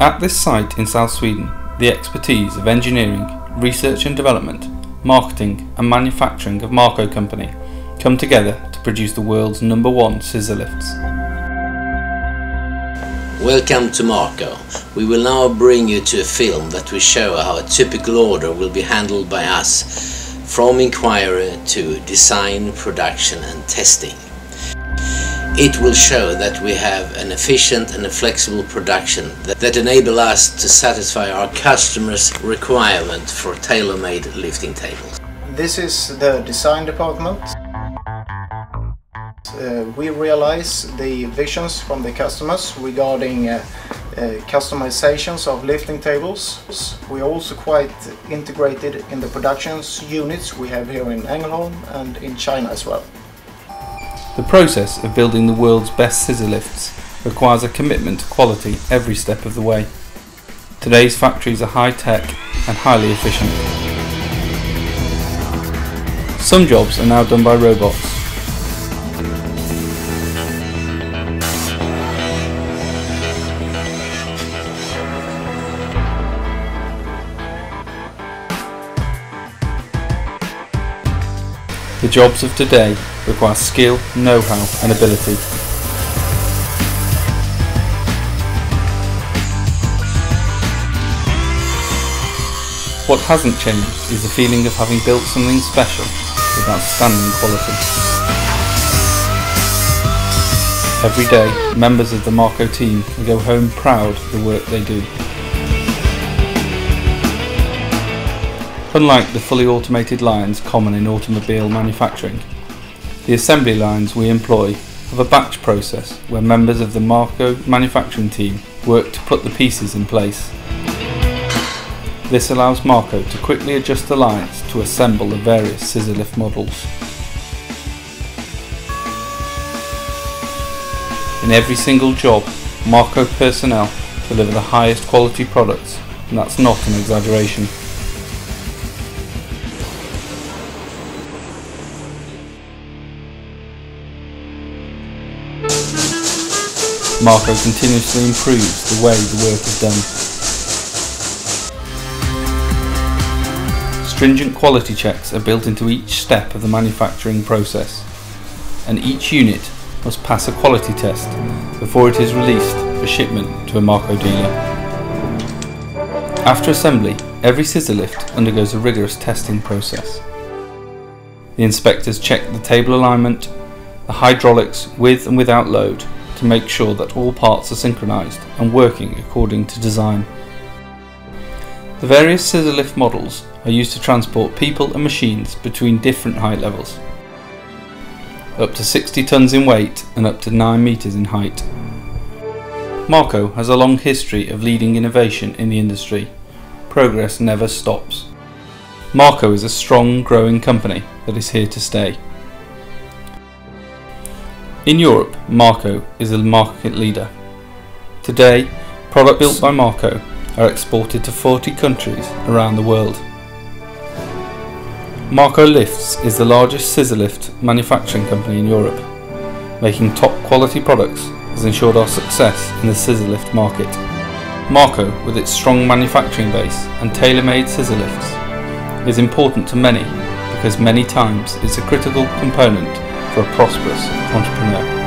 At this site in South Sweden, the expertise of engineering, research and development, marketing and manufacturing of Marco Company come together to produce the world's number one scissor lifts. Welcome to Marco. We will now bring you to a film that will show how a typical order will be handled by us from inquiry to design, production and testing. It will show that we have an efficient and a flexible production that, that enable us to satisfy our customers' requirement for tailor-made lifting tables. This is the design department. Uh, we realize the visions from the customers regarding uh, uh, customizations of lifting tables. We are also quite integrated in the productions units we have here in Ängelholm and in China as well. The process of building the world's best scissor lifts requires a commitment to quality every step of the way. Today's factories are high tech and highly efficient. Some jobs are now done by robots. The jobs of today require skill, know-how and ability. What hasn't changed is the feeling of having built something special with outstanding quality. Every day, members of the Marco team go home proud of the work they do. Unlike the fully automated lines common in automobile manufacturing, the assembly lines we employ have a batch process where members of the Marco manufacturing team work to put the pieces in place. This allows Marco to quickly adjust the lines to assemble the various scissor lift models. In every single job, Marco personnel deliver the highest quality products and that's not an exaggeration. Marco continuously improves the way the work is done. Stringent quality checks are built into each step of the manufacturing process, and each unit must pass a quality test before it is released for shipment to a Marco dealer. After assembly, every scissor lift undergoes a rigorous testing process. The inspectors check the table alignment, the hydraulics with and without load, to make sure that all parts are synchronized and working according to design. The various scissor lift models are used to transport people and machines between different height levels, up to 60 tons in weight and up to 9 meters in height. Marco has a long history of leading innovation in the industry. Progress never stops. Marco is a strong growing company that is here to stay. In Europe, Marco is a market leader. Today, products built by Marco are exported to 40 countries around the world. Marco Lifts is the largest scissor lift manufacturing company in Europe. Making top quality products has ensured our success in the scissor lift market. Marco, with its strong manufacturing base and tailor-made scissor lifts, is important to many because many times it's a critical component for a prosperous entrepreneur.